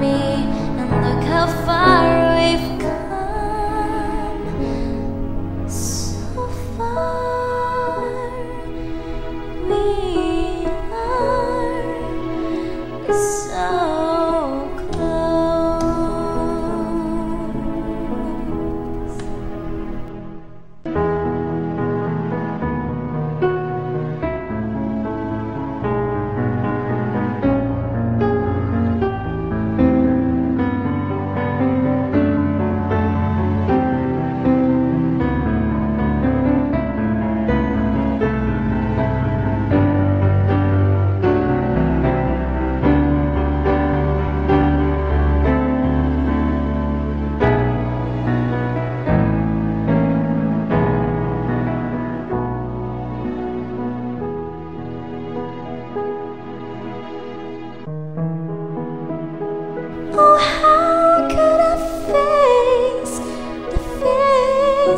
me. And look how far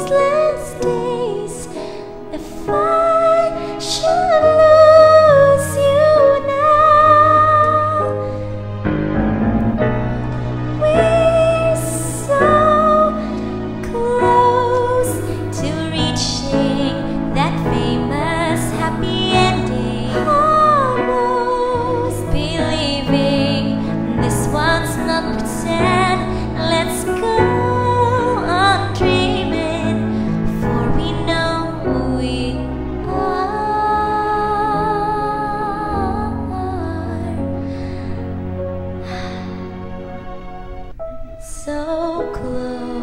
days if I should lose you now? We're so close to reaching that famous happy ending. Almost believing this not pretend. Let's go. so close.